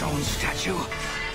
stone statue.